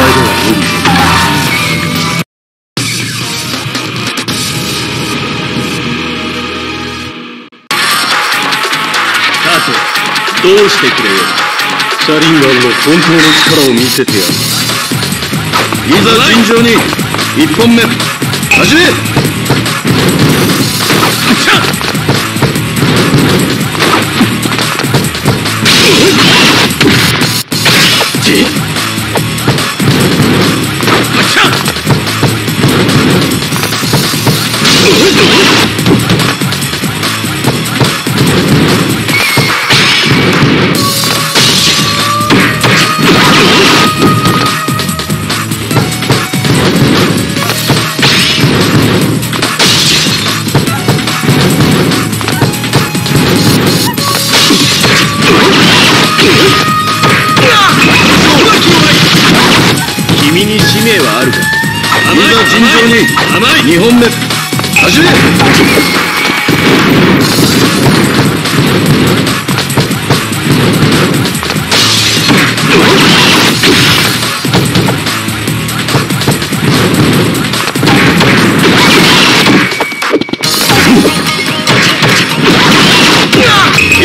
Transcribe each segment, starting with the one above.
無理カートどうしてくれよ。シャリンガンの本当の力を見せてやる。いざ尋常に1本目始めある。かいざ尋常に甘い二本目。始め。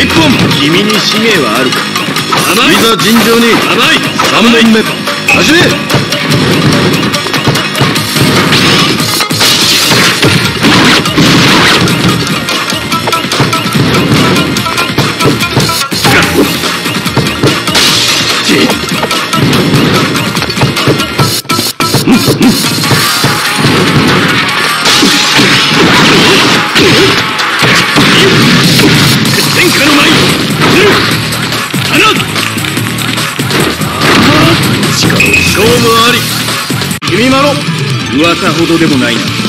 一本。君に使命はあるか。甘いざ尋常に甘い三本目。始め勝負あり君まろ。噂ほどでもないな。